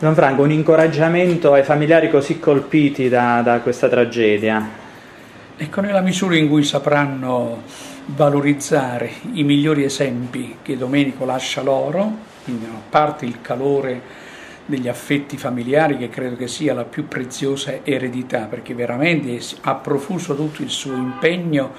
Don Franco, un incoraggiamento ai familiari così colpiti da, da questa tragedia. Ecco, nella misura in cui sapranno valorizzare i migliori esempi che Domenico lascia loro, quindi a parte il calore degli affetti familiari che credo che sia la più preziosa eredità perché veramente ha profuso tutto il suo impegno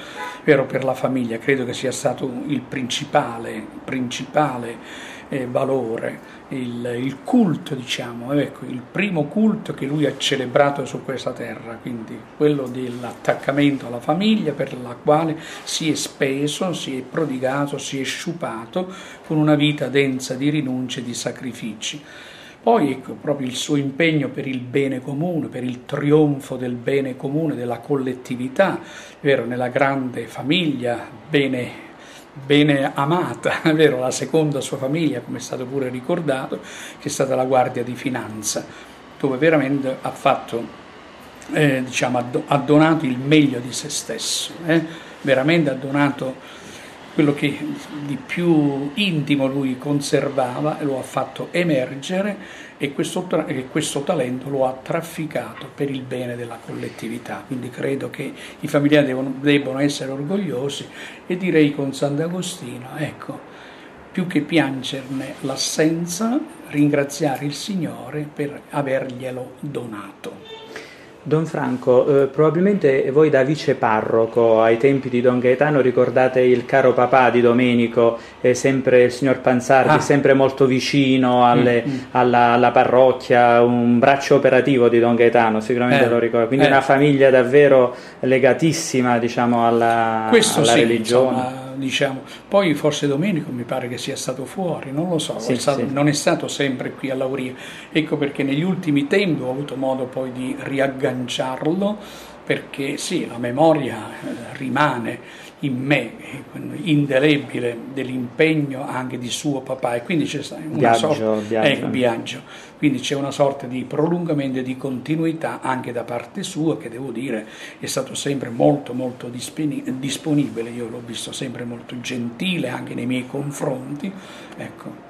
vero, per la famiglia, credo che sia stato il principale, principale eh, valore, il, il, culto diciamo, ecco, il primo culto che lui ha celebrato su questa terra, quindi quello dell'attaccamento alla famiglia per la quale si è speso, si è prodigato, si è sciupato con una vita densa di rinunce e di sacrifici. Poi ecco, proprio il suo impegno per il bene comune, per il trionfo del bene comune, della collettività, vero, nella grande famiglia, bene, bene amata, vero, la seconda sua famiglia, come è stato pure ricordato, che è stata la Guardia di Finanza, dove veramente ha fatto, eh, diciamo, ha donato il meglio di se stesso, eh? veramente ha donato quello che di più intimo lui conservava lo ha fatto emergere e questo, e questo, talento lo ha trafficato per il bene della collettività. Quindi credo che i familiari devono, debbono essere orgogliosi e direi con Sant'Agostino, ecco, più che piangerne l'assenza, ringraziare il Signore per averglielo donato. Don Franco, eh, probabilmente voi da vice parroco ai tempi di Don Gaetano ricordate il caro papà di Domenico, eh, sempre il signor Panzardi, ah. sempre molto vicino alle, mm, mm. Alla, alla, parrocchia, un braccio operativo di Don Gaetano, sicuramente eh, lo ricordo, quindi eh. una famiglia davvero legatissima diciamo, alla, alla sì, religione. Insomma, diciamo. Poi forse Domenico mi pare che sia stato fuori, non lo so, sì, è stato, sì. non è stato sempre qui a Lauria. Ecco perché negli ultimi tempi ho avuto modo poi di riagganciarlo, perché sì, la memoria eh, rimane in me, indelebile dell'impegno anche di suo papà e quindi c'è una Biagio, sorta Biagio. Ecco, Biagio. Quindi c'è una sorta di prolungamento e di continuità anche da parte sua che devo dire è stato sempre molto molto disponibile, io l'ho visto sempre molto gentile anche nei miei confronti. Ecco.